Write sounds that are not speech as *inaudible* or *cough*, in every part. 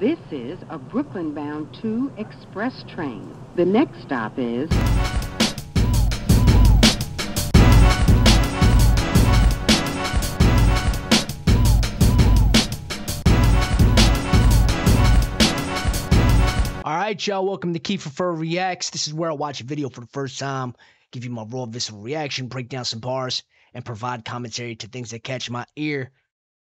This is a Brooklyn bound 2 express train. The next stop is. All right, y'all. Welcome to Keeferfer Reacts. This is where I watch a video for the first time, give you my raw visceral reaction, break down some bars, and provide commentary to things that catch my ear.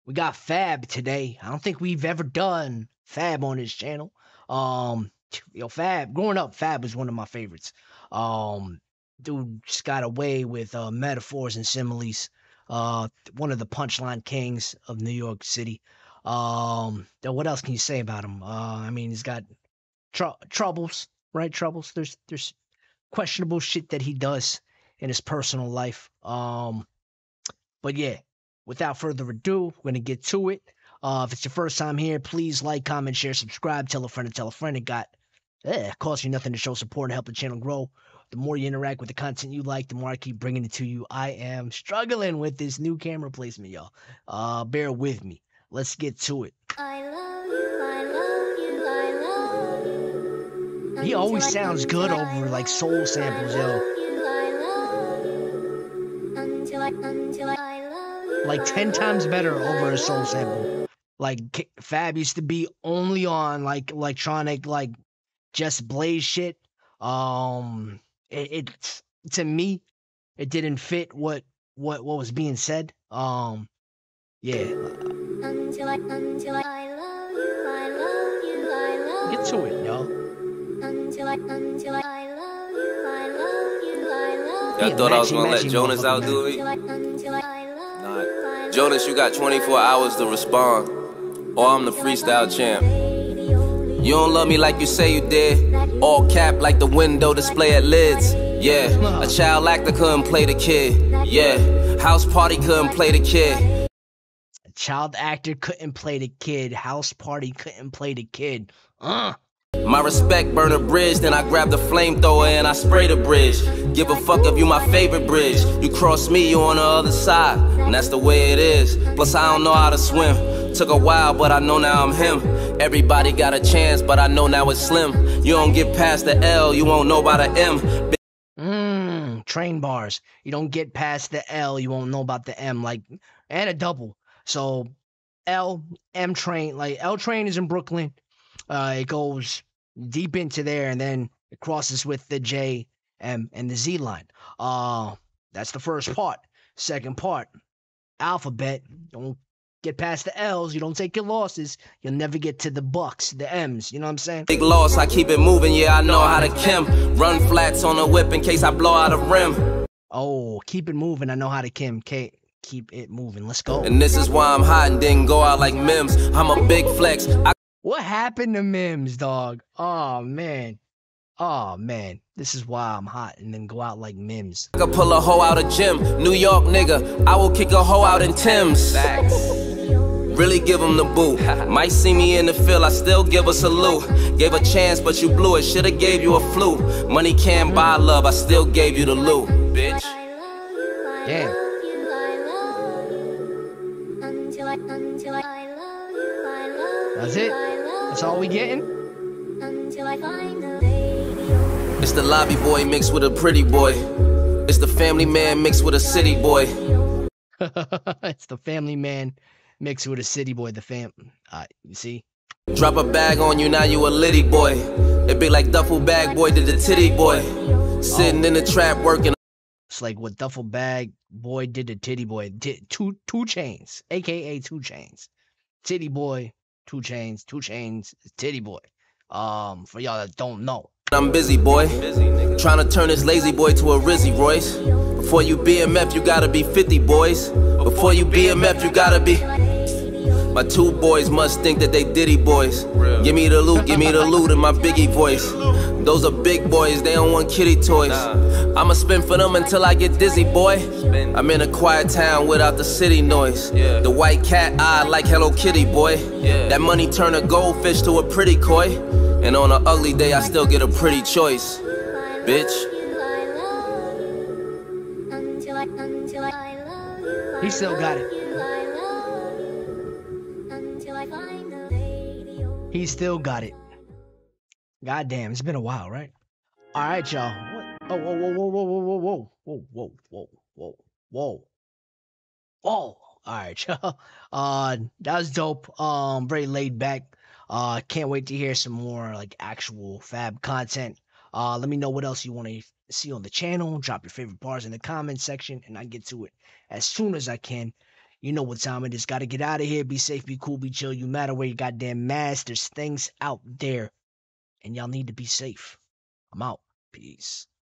We got Fab today. I don't think we've ever done Fab on this channel. Um, *tsk* yo, Fab. Growing up, Fab was one of my favorites. Um, dude just got away with uh, metaphors and similes. Uh, one of the punchline kings of New York City. Um, what else can you say about him? Uh, I mean, he's got tr- troubles, right? Troubles. There's there's questionable shit that he does in his personal life. Um, but yeah, without further ado, we're gonna get to it. Uh, if it's your first time here, please like, comment, share, subscribe, tell a friend, and tell a friend. It got eh, it costs you nothing to show support and help the channel grow. The more you interact with the content you like, the more I keep bringing it to you. I am struggling with this new camera placement, y'all. Uh, bear with me. Let's get to it. He always sounds good over like soul samples, yo. Like 10 times better over a soul sample. Like Fab used to be only on like electronic, like just blaze shit. Um, it, it to me, it didn't fit what what what was being said. Um, yeah. Until I, until I love you, I love you, I love Get to it, y'all until I, until I love you, I love you, I love you. I thought I was gonna let Jonas outdo me. Nah. Jonas, you got 24 hours to respond, or I'm the freestyle champ. You don't love me like you say you did. All cap like the window display at lids. Yeah, a child actor couldn't play the kid. Yeah, house party couldn't play the kid. A child actor couldn't play the kid. House party couldn't play the kid. Uh. My respect burn a bridge, then I grab the flamethrower and I spray the bridge. Give a fuck if you my favorite bridge. You cross me, you on the other side. And that's the way it is. Plus, I don't know how to swim. Took a while, but I know now I'm him. Everybody got a chance, but I know now it's slim. You don't get past the L, you won't know about the M. Mmm, train bars. You don't get past the L, you won't know about the M. Like, and a double. So, L, M train. Like, L train is in Brooklyn. Uh, it goes deep into there, and then it crosses with the J, M, and the Z line. Uh, that's the first part. Second part, alphabet. Don't get past the L's. You don't take your losses. You'll never get to the Bucks, the M's. You know what I'm saying? Big loss. I keep it moving. Yeah, I know how to kim. Run flats on the whip in case I blow out a rim. Oh, keep it moving. I know how to kim. K keep it moving. Let's go. And this is why I'm hot and didn't go out like Mims. I'm a big flex. I what happened to Mims, dog? Oh man. Oh man. This is why I'm hot and then go out like Mims. I could pull a hoe out of gym. New York nigga. I will kick a hoe out in Tim's. Really give him the boot. Might see me in the field, I still give a salute. Gave a chance, but you blew it. Shoulda gave you a flu. Money can't buy love, I still gave you the loot, bitch. Yeah. That's it. That's all we getting? It's the lobby boy mixed with a pretty boy. It's the family man mixed with a city boy. *laughs* it's the family man mixed with a city boy. The fam, uh, you see. Drop a bag on you, now you a litty boy. It be like duffel bag boy did the titty boy. Sitting oh. in the trap working. It's like what duffel bag boy did to titty boy. T- two two chains, aka two chains. Titty boy 2 Chainz, 2 Chainz, Titty Boy. Um, for y'all that don't know. I'm busy, boy. Trying to turn this lazy boy to a Rizzy Royce. Before you BMF, you gotta be 50, boys. Before you BMF, you gotta be. My two boys must think that they Diddy boys. Give me the loot, give me the loot in my Biggie voice. Those are big boys, they don't want kitty toys. I'ma spin for them until I get dizzy, boy. I'm in a quiet town without the city noise. The white cat eye like Hello Kitty, boy. That money turn a goldfish to a pretty koi. And on an ugly day, I still get a pretty choice. Bitch. He still got it. He still got it. God damn, it's been a while, right? All right, y'all. What? Oh, whoa, whoa, whoa, whoa, whoa, whoa, whoa, whoa, whoa, whoa, whoa, whoa, whoa. All right, y'all. Uh, that was dope. Um, very laid back. Uh, can't wait to hear some more like actual fab content. Uh, let me know what else you want to see on the channel. Drop your favorite bars in the comment section, and I get to it as soon as I can. You know what time it is. Got to get out of here. Be safe, be cool, be chill. You matter where you goddamn mask. There's things out there, and y'all need to be safe. I'm out. Peace.